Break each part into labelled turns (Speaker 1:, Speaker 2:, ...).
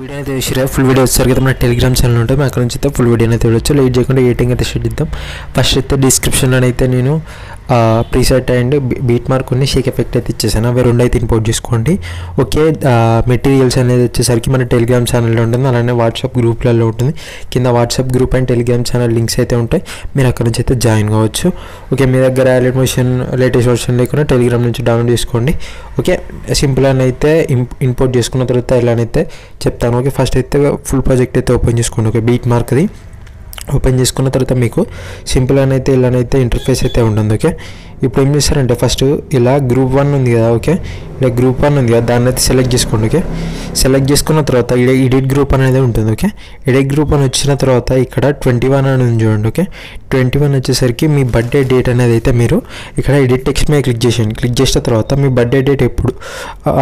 Speaker 1: Video అయితే చూసిరా full video వచ్చేసరికి అయితే మన టెలిగ్రామ్ ఛానల్ మా అక్కడ నుంచి అయితే ఫుల్ వీడియో అయితే చూడొచ్చు లేట్ చేయకుండా ఎయిటింగ్ అయితే షెడ్ ఇద్దాం. ఫస్ట్ అయితే డిస్క్రిప్షన్లో అయితే నేను ప్రీసెట్ అండ్ బీట్ మార్క్ ఉన్న షేక్ ఎఫెక్ట్ అయితే ఇచ్చేసాను. అవి రెండు అయితే ఇంపోర్ట్ చేసుకోండి. ఓకే మెటీరియల్స్ అనేది వచ్చేసరికి మన టెలిగ్రామ్ ఛానల్లో ఉంటుంది. అలానే వాట్సాప్ గ్రూప్లలో ఉంటుంది. కింద WhatsApp group and Telegram channel links అయితే ఉంటాయి. మీరు అక్కడ నుంచి అయితే జాయిన్ కావచ్చు. ఓకే మీ దగ్గర అలర్ట్ మోషన్ లేటెస్ట్ వర్షన్ లేకుండా టెలిగ్రామ్ నుంచి డౌన్లోడ్ చేసుకోండి. ఓకే సింపుల్ అని అయితే ఇంపోర్ట్ చేసుకున్న తర్వాత ఎలానైతే చెప్తాను. ఓకే ఫస్ట్ అయితే ఫుల్ ప్రాజెక్ట్ అయితే ఓపెన్ చేసుకోండి. ఓకే బీట్ మార్క్ది ఓపెన్ చేసుకున్న తర్వాత మీకు సింపుల్ అని అయితే ఇలానైతే ఇంటర్ఫేస్ అయితే ఉంటుంది ఓకే? ఇప్పుడు ఏం చేస్తారంటే ఫస్ట్ ఇలా గ్రూప్ వన్ ఉంది కదా ఓకే? ఇలా గ్రూప్ వన్ ఉంది కదా దాన్ని అయితే సెలెక్ట్ చేసుకోండి ఓకే? సెలెక్ట్ చేసుకున్న తర్వాత ఇక్కడ ఎడిట్ గ్రూప్ అనేది ఉంటుంది ఓకే? ఎడిట్ గ్రూప్ అని వచ్చిన తర్వాత ఇక్కడ ట్వంటీ వన్ అని చూడండి ఓకే? ట్వంటీ వన్ వచ్చేసరికి మీ బర్త్డే డేట్ అనేది అయితే మీరు ఇక్కడ ఎడిట్ టెక్స్ట్ మీద క్లిక్ చేసేయండి. క్లిక్ చేసిన తర్వాత మీ బర్త్డే డేట్ ఎప్పుడు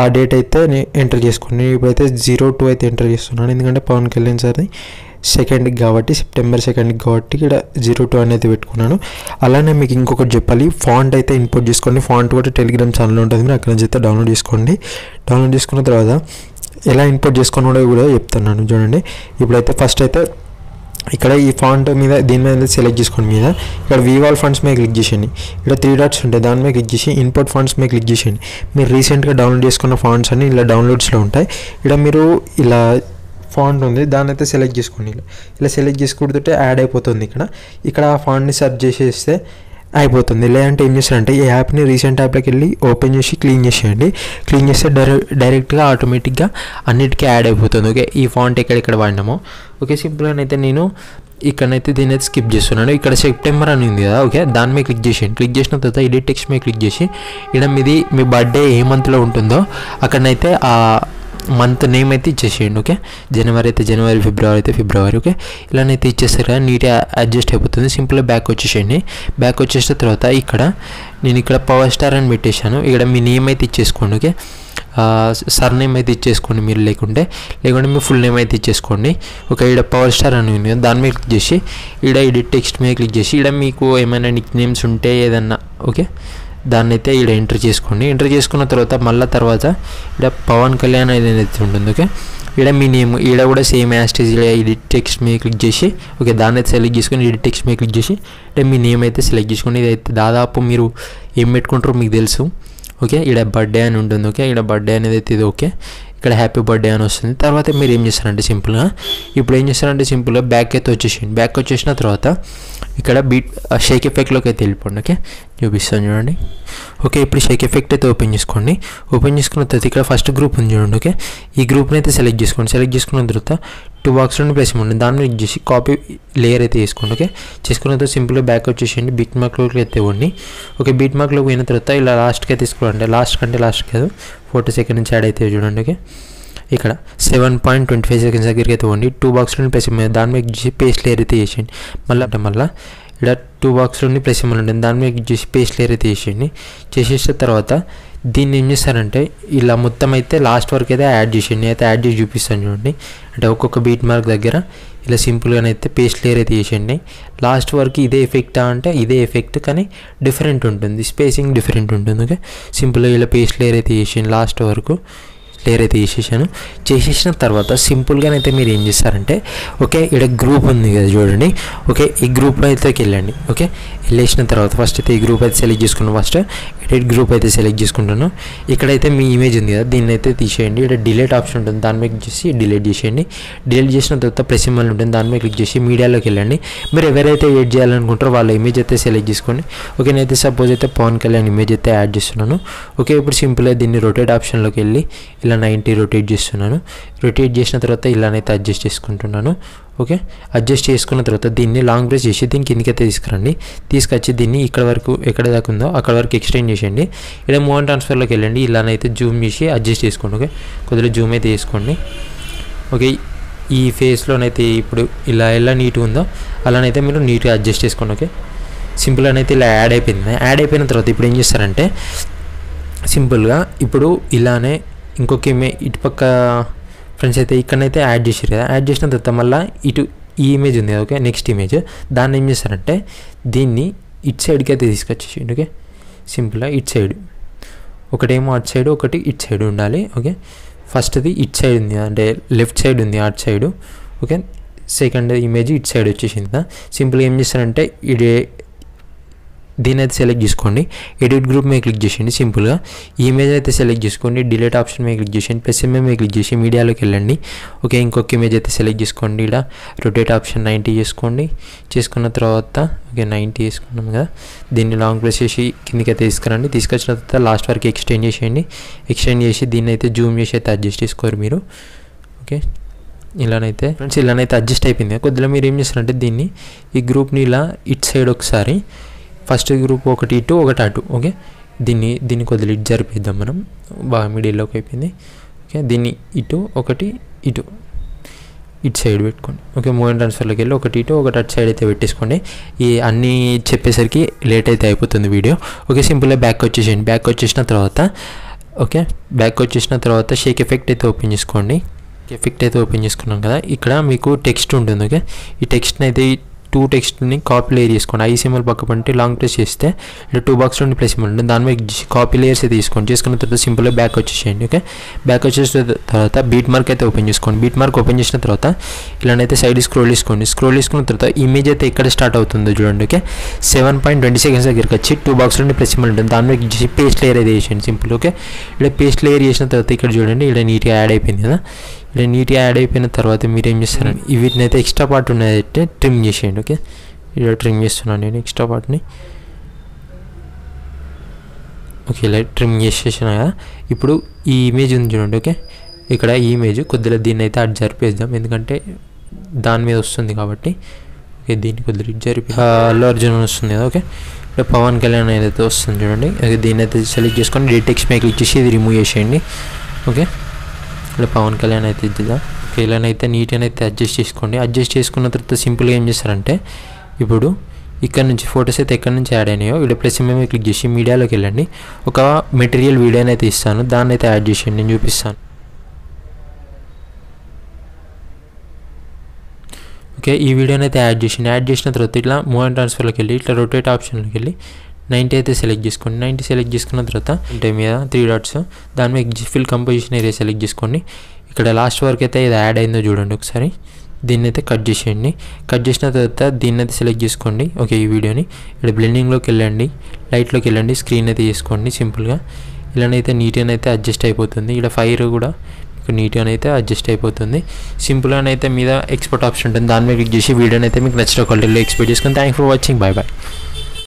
Speaker 1: ఆ డేట్ అయితే ఎంటర్ చేసుకోండి. నేను ఇప్పుడైతే జీరో టూ అయితే ఎంటర్ చేస్తున్నాను. ఎందుకంటే పవన్ కళ్యాణ్ సార్ని సెకండ్కి కాబట్టి సెప్టెంబర్ సెకండ్కి కాబట్టి ఇక్కడ జీరో టూ అనేది పెట్టుకున్నాను. అలానే మీకు ఇంకొకటి చెప్పాలి. ఫాంట్ అయితే ఇంపోర్ట్ చేసుకోండి. ఫాంట్ కూడా టెలిగ్రామ్ ఛానల్ ఉంటుంది. మీరు అక్కడ నుంచి అయితే డౌన్లోడ్ చేసుకోండి. డౌన్లోడ్ చేసుకున్న తర్వాత ఎలా ఇంపోర్ట్ చేసుకుని కూడా చెప్తున్నాను. చూడండి. ఇప్పుడైతే ఫస్ట్ అయితే ఇక్కడ ఈ ఫాంట్ మీద దీని మీద సెలెక్ట్ చేసుకోండి మీద ఇక్కడ వివాల్ ఫండ్స్ మీద క్లిక్ చేసేయండి. ఇక్కడ త్రీ డాట్స్ ఉంటాయి. దాని మీద క్లిక్ చేసి ఇన్పుట్ ఫండ్స్ మీద క్లిక్ చేసేయండి. మీరు రీసెంట్గా డౌన్లోడ్ చేసుకున్న ఫాంట్స్ అన్ని ఇలా డౌన్లోడ్స్లో ఉంటాయి. ఇక్కడ మీరు ఇలా ఫాంట్ ఉంది దాన్ని అయితే సెలెక్ట్ చేసుకోండి. ఇలా ఇలా సెలెక్ట్ చేసుకుంటుంటే యాడ్ అయిపోతుంది ఇక్కడ. ఇక్కడ ఆ ఫాంట్ని సెర్చ్ చేసేస్తే అయిపోతుంది. లేదంటే ఏం చేస్తారంటే ఈ యాప్ని రీసెంట్ యాప్లోకి వెళ్ళి ఓపెన్ చేసి క్లీన్ చేసేయండి. క్లీన్ చేస్తే డైరెక్ట్ డైరెక్ట్గా ఆటోమేటిక్గా అన్నిటికీ యాడ్ అయిపోతుంది. ఓకే ఈ ఫాంట్ ఎక్కడెక్కడ వాడినామో. ఓకే సింపుల్గా అయితే నేను ఇక్కడనైతే దీని అయితే స్కిప్ చేస్తున్నాను. ఇక్కడ సెప్టెంబర్ అని ఉంది కదా ఓకే దాని మీద క్లిక్ చేసేయండి. క్లిక్ చేసిన తర్వాత ఎడిట్ టెక్స్ట్ మీద క్లిక్ చేసి ఇక్కడ మీది మీ బర్త్డే ఏ మంత్లో ఉంటుందో అక్కడనైతే ఆ మంత్ నేమ్ అయితే ఇచ్చేసేయండి ఓకే జనవరి అయితే జనవరి ఫిబ్రవరి అయితే ఫిబ్రవరి ఓకే ఇలానైతే ఇచ్చేస్తారు కదా నీట్గా అడ్జస్ట్ అయిపోతుంది. సింపుల్గా బ్యాక్ వచ్చేసేయండి. బ్యాక్ వచ్చేసిన తర్వాత ఇక్కడ నేను ఇక్కడ పవర్ స్టార్ అని పెట్టేశాను. ఇక్కడ మీ నేమ్ అయితే ఇచ్చేసుకోండి ఓకే సర్ నేమ్ అయితే ఇచ్చేసుకోండి మీరు లేకుంటే. లేకుంటే మీ ఫుల్ నేమ్ అయితే ఇచ్చేసుకోండి. ఒక ఇక్కడ పవర్ స్టార్ అని ఉంది దాని మీద క్లిక్ చేసి ఇక్కడ ఎడిట్ టెక్స్ట్ మీద క్లిక్ చేసి ఇక్కడ మీకు ఏమైనా నిక్ నేమ్స్ ఉంటే ఏదన్నా ఓకే దాన్ని అయితే ఇక్కడ ఎంటర్ చేసుకోండి. ఎంటర్ చేసుకున్న తర్వాత మళ్ళీ తర్వాత ఇక్కడ పవన్ కళ్యాణ్ అనేది ఉంటుంది ఓకే? ఇక్కడ మీ నేమ్ ఇక్కడ కూడా సేమ్ యాస్టేజ్ ఎడిట్ టెక్స్ట్ మీద క్లిక్ చేసి ఓకే దాన్ని అయితే సెలెక్ట్ చేసుకొని ఎడిట్ టెక్స్ట్ మీద క్లిక్ చేసి అంటే మీ నేమ్ అయితే సెలెక్ట్ చేసుకోండి. ఇదైతే దాదాపు మీరు ఏం పెట్టుకుంటారో మీకు తెలుసు ఓకే? ఇక్కడ బర్త్డే అని ఉంటుంది ఓకే? ఇక్కడ బర్త్డే అనేది అయితే ఇది ఓకే? ఇక్కడ హ్యాపీ బర్త్డే అని వస్తుంది. తర్వాత మీరు ఏం చేస్తారంటే సింపుల్గా ఇప్పుడు ఏం చేస్తారంటే సింపుల్గా బ్యాక్ అయితే వచ్చేసేయండి. బ్యాక్ వచ్చేసిన తర్వాత ఇక్కడ బీట్ షేక్ ఎఫెక్ట్లోకి అయితే వెళ్ళిపోండి ఓకే చూపిస్తాను చూడండి. ఓకే ఇప్పుడు షేక్ ఎఫెక్ట్ అయితే ఓపెన్ చేసుకోండి. ఓపెన్ చేసుకున్న తర్వాత ఇక్కడ ఫస్ట్ గ్రూప్ ఉంది చూడండి ఓకే ఈ గ్రూప్ని అయితే సెలెక్ట్ చేసుకోండి. సెలెక్ట్ చేసుకున్న తర్వాత టూ బాక్స్ నుండి ప్లేస్ ఇవ్వండి. దాన్ని చేసి కాపీ లేయర్ అయితే వేసుకోండి ఓకే చేసుకున్న తర్వాత సింపుల్గా బ్యాక్ వచ్చేసేయండి బీట్ మార్క్లోకి అయితే ఇవ్వండి. ఓకే బీట్ మార్క్లోకి పోయిన తర్వాత ఇలా లాస్ట్కి అయితే తీసుకోండి లాస్ట్ కంటే లాస్ట్ కాదు. ఫోర్టీ సెకండ్ నుంచి యాడ్ అయితే చూడండి ఓకే ఇక్కడ seven point twenty five seconds దగ్గరికి అయితే ఇవ్వండి టూ బాక్స్లో ప్లేస్ దాని మీద చేసి పేస్ట్ లేయర్ అయితే వేసేయండి మళ్ళీ అంటే మళ్ళీ ఇక్కడ టూ బాక్స్లోని ప్లస్ సింబల్ ఉంటుంది. దాని మీద చేసి పేస్ట్ లేయర్ అయితే వేసేయండి చేసేసిన తర్వాత దీన్ని ఏం చేస్తారంటే ఇలా మొత్తం అయితే లాస్ట్ వరకు అయితే యాడ్ చేసేయండి. అయితే యాడ్ చేసి చూపిస్తాను చూడండి. అంటే ఒక్కొక్క బీట్ మార్క్ దగ్గర ఇలా సింపుల్గానైతే పేస్ట్ లేయర్ అయితే చేసేయండి. లాస్ట్ వరకు ఇదే ఎఫెక్టా అంటే ఇదే ఎఫెక్ట్ కానీ డిఫరెంట్ ఉంటుంది. స్పేసింగ్ డిఫరెంట్ ఉంటుంది. ఓకే సింపుల్గా ఇలా పేస్ట్ లేయర్ అయితే చేసేయండి లాస్ట్ వరకు లేయర్ అయితే చేసేసాను. చేసేసిన తర్వాత సింపుల్గానైతే మీరు ఏం చేస్తారంటే ఓకే ఇక్కడ గ్రూప్ ఉంది కదా చూడండి. ఓకే ఈ గ్రూప్లో అయితే వెళ్ళండి. ఓకే వెళ్ళేసిన తర్వాత ఫస్ట్ అయితే ఈ గ్రూప్ అయితే సెలెక్ట్ చేసుకున్నాను ఫస్ట్ ఎడిట్ గ్రూప్ అయితే సెలెక్ట్ చేసుకుంటాను ఇక్కడైతే మీ ఇమేజ్ ఉంది కదా దీన్ని అయితే తీసేయండి. ఇక్కడ డిలీట్ ఆప్షన్ ఉంటుంది దాని మీద క్లిక్ చేసి డిలీట్ చేసేయండి. డిలీట్ చేసిన తర్వాత ప్రెస్ సింబల్ ఉంటుంది దాని మీద క్లిక్ చేసి మీడియాలోకి వెళ్ళండి. మీరు ఎవరైతే ఎడ్ చేయాలనుకుంటారో వాళ్ళ ఇమేజ్ అయితే సెలెక్ట్ చేసుకోండి. ఓకే నేనైతే సపోజ్ అయితే పవన్ కళ్యాణ్ ఇమేజ్ అయితే యాడ్ చేస్తున్నాను. ఓకే ఇప్పుడు సింపుల్గా దీన్ని రొటేట్ ఆప్షన్లోకి వెళ్ళి ఇలా నైంటీ రొటేట్ చేస్తున్నాను. రొటేట్ చేసిన తర్వాత ఇలానైతే అడ్జస్ట్ చేసుకుంటున్నాను. ఓకే అడ్జస్ట్ చేసుకున్న తర్వాత దీన్ని లాంగ్ ప్రెస్ చేసి దీన్ని కిందకైతే తీసుకురండి. తీసుకొచ్చి దీన్ని ఇక్కడ వరకు ఎక్కడ దాకా ఉందో అక్కడ వరకు ఎక్స్టెండ్ చేసేయండి. ఇక్కడ మూవ్ ట్రాన్స్ఫర్లోకి వెళ్ళండి. ఇలానైతే జూమ్ చేసి అడ్జస్ట్ చేసుకోండి. ఓకే కొద్దిగా జూమ్ అయితే చేసుకోండి ఓకే ఈ ఫేస్లోనైతే ఇప్పుడు ఇలా ఎలా నీట్గా ఉందో అలానైతే మీరు నీట్గా అడ్జస్ట్ చేసుకోండి. ఓకే సింపుల్ అనేది ఇలా యాడ్ అయిపోయింది. యాడ్ అయిపోయిన తర్వాత ఇప్పుడు ఏం చేస్తారంటే సింపుల్గా ఇప్పుడు ఇలానే ఇంకొక ఇమే ఇటుపక్క ఫ్రెండ్స్ అయితే ఇక్కడనైతే యాడ్ చేసారు కదా. యాడ్ చేసిన తర్వాత మళ్ళీ ఇటు ఈ ఇమేజ్ ఉంది ఓకే నెక్స్ట్ ఇమేజ్ దాన్ని ఏం చేస్తారంటే దీన్ని ఇటు సైడ్కి అయితే తీసుకొచ్చేసి ఓకే సింపుల్గా ఇటు సైడ్ ఒకటేమో అటు సైడ్ ఒకటి ఇటు సైడ్ ఉండాలి ఓకే ఫస్ట్ది ఇట్ సైడ్ ఉంది అంటే లెఫ్ట్ సైడ్ ఉంది అటు సైడ్ ఓకే సెకండ్ ఇమేజ్ ఇట్ సైడ్ వచ్చేసింది కదా. సింపుల్గా ఏం చేస్తారంటే ఇడే దీని అయితే సెలెక్ట్ చేసుకోండి. ఎడిట్ గ్రూప్ మీద క్లిక్ చేయండి సింపుల్గా ఈ ఇమేజ్ అయితే సెలెక్ట్ చేసుకోండి. డిలీట్ ఆప్షన్ మీద క్లిక్ చేయండి ప్లస్ ఎంఏ మీద క్లిక్ చేసి మీడియాలోకి వెళ్ళండి. ఓకే ఇంకొక ఇమేజ్ అయితే సెలెక్ట్ చేసుకోండి ఇక్కడ రొటేట్ ఆప్షన్ నైంటీ చేసుకోండి. చేసుకున్న తర్వాత ఓకే నైంటీ చేసుకున్నాం కదా. దీన్ని లాంగ్ ప్రెస్ చేసి కిందికి అయితే తీసుకురండి. తీసుకొచ్చిన తర్వాత లాస్ట్ వరకు ఎక్స్టెండ్ చేసేయండి. ఎక్స్టెండ్ చేసి దీన్ని అయితే జూమ్ చేసి అయితే అడ్జస్ట్ చేసుకోరు మీరు. ఓకే ఇలానైతే ఫ్రెండ్స్ ఇలానైతే అడ్జస్ట్ అయిపోయింది. కొద్దిగా మీరు ఏం చేస్తారంటే దీన్ని ఈ గ్రూప్ని ఇలా ఇట్ సైడ్ ఒకసారి ఫస్ట్ గ్రూప్ ఒకటి ఇటు ఒకటి అటు ఓకే? దీన్ని దీన్ని కొద్ది ఇటు జరిపిద్దాం మనం. బాగా మిడిల్లోకి అయిపోయింది. ఓకే? దీన్ని ఇటు ఒకటి ఇటు. ఇటు సైడ్ పెట్టుకోండి. ఓకే? మోహన్ ట్రాన్స్ఫర్లోకి వెళ్ళి ఒకటి ఇటు ఒకటి అటు సైడ్ అయితే పెట్టేసుకోండి. ఈ అన్నీ చెప్పేసరికి లేట్ అయితే అయిపోతుంది వీడియో. ఓకే? సింపుల్గా బ్యాక్ వచ్చేసేయండి. బ్యాక్ వచ్చేసిన తర్వాత ఓకే? బ్యాక్ వచ్చేసిన తర్వాత షేక్ ఎఫెక్ట్ అయితే ఓపెన్ చేసుకోండి. ఎఫెక్ట్ అయితే ఓపెన్ చేసుకున్నాం కదా? ఇక్కడ మీకు టెక్స్ట్ ఉంటుంది. ఓకే? ఈ టెక్స్ట్ని అయితే టూ టెక్స్ట్ని కాపీ లేయర్ చేసుకోండి. ఐ సింబల్ పక్క పంటే లాంగ్ ప్రెస్ చేస్తే ఇక్కడ టూ బాక్స్ నుండి ప్లస్ సింబల్ ఉంటుంది. దాని మీద కాపీ లేయర్స్ అయితే తీసుకోండి. చేసుకున్న తర్వాత సింపుల్గా బ్యాక్ వచ్చేసేయండి. ఓకే బ్యాక్ వచ్చేసిన తర్వాత బీట్ మార్క్ అయితే ఓపెన్ చేసుకోండి. బీట్ మార్క్ ఓపెన్ చేసిన తర్వాత ఇలానైతే సైడ్ స్క్రోల్ చేసుకోండి. స్క్రోల్ చేసుకున్న తర్వాత ఇమేజ్ అయితే ఎక్కడ స్టార్ట్ అవుతుందో చూడండి. Okay seven point twenty seconds దగ్గరికి వచ్చి టూ బాక్స్ నుండి ప్లస్ సింబల్ ఉంటుంది. దాని మీద పేస్ట్ లేయర్ అయితే చేసేయండి సింపుల్ ఓకే ఇలా పేస్ట్ లేయర్ చేసిన తర్వాత ఇక్కడ చూడండి. ఇక్కడ నీట్గా యాడ్ అయిపోయింది కదా. ఇలా నీట్గా యాడ్ అయిపోయిన తర్వాత మీరు ఏం చేస్తారండి వీటిని అయితే ఎక్స్ట్రా పార్ట్ ఉన్నదైతే ట్రిమ్ చేసేయండి ఓకే ఇలా ట్రిమ్ చేస్తున్నాను నేను ఎక్స్ట్రా పార్ట్ని ఓకే ఇలా ట్రిమ్ చేసేసిన కదా? ఇప్పుడు ఈ ఇమేజ్ ఉంది చూడండి ఓకే ఇక్కడ ఈ ఇమేజ్ కొద్దిగా దీన్ని అయితే అటు జరిపేద్దాం. ఎందుకంటే దాని మీద వస్తుంది కాబట్టి ఓకే దీన్ని కొద్దిగా ఇటు జరిపి అల్లు అర్జున్ వస్తుంది కదా ఓకే ఇక్కడ పవన్ కళ్యాణ్ ఏదైతే వస్తుంది చూడండి ఓకే దీన్ని అయితే సెలెక్ట్ చేసుకొని డీటెక్స్ మీద క్లిక్ చేసి ఇది రిమూవ్ చేసేయండి ఓకే ఇలా పవన్ కళ్యాణ్ అయితే ఇద్దా ఓకే ఇలానైతే నీట్గా అయితే అడ్జస్ట్ చేసుకోండి. అడ్జస్ట్ చేసుకున్న తర్వాత సింపుల్గా ఏం చేస్తారంటే ఇప్పుడు ఇక్కడ నుంచి ఫొటోస్ అయితే ఎక్కడి నుంచి యాడ్ అయినాయో ఇక్కడ ప్లస్ మేము క్లిక్ చేసి మీడియాలోకి వెళ్ళండి. ఒక మెటీరియల్ వీడియోని అయితే ఇస్తాను. దాన్ని అయితే యాడ్ చేసేయండి. నేను చూపిస్తాను. ఓకే ఈ వీడియోని అయితే యాడ్ చేసి యాడ్ చేసిన తర్వాత ఇట్లా మూవ్ అండ్ ట్రాన్స్ఫర్లోకి వెళ్ళి ఇట్లా రొటేట్ ఆప్షన్లోకి వెళ్ళి నైంటీ అయితే సెలెక్ట్ చేసుకోండి. నైంటీ సెలెక్ట్ చేసుకున్న తర్వాత అంటే మీద త్రీ డాట్స్ దాని మీద ఫిల్ కంపోజిషన్ ఏరియా సెలెక్ట్ చేసుకోండి. ఇక్కడ లాస్ట్ వరకు అయితే ఇది యాడ్ అయిందో చూడండి ఒకసారి. దీన్ని అయితే కట్ చేసేయండి. కట్ చేసిన తర్వాత దీన్ని అయితే సెలెక్ట్ చేసుకోండి. ఓకే ఈ వీడియోని. ఇక్కడ బ్లెండింగ్లోకి వెళ్ళండి. లైట్లోకి వెళ్ళండి. స్క్రీన్ అయితే చేసుకోండి సింపుల్గా ఇలానైతే నీట్గా అయితే అడ్జస్ట్ అయిపోతుంది. ఇక్కడ ఫైర్ కూడా మీకు నీట్గా అయితే అడ్జస్ట్ అయిపోతుంది. సింపుల్గా అయితే మీద ఎక్స్పోర్ట్ ఆప్షన్ ఉంటుంది. దాని మీద క్లిక్ చేసి వీడియోని అయితే మీకు నచ్చిన క్వాలిటీలో ఎక్స్పోర్ట్ చేసుకుని thank for watching bye bye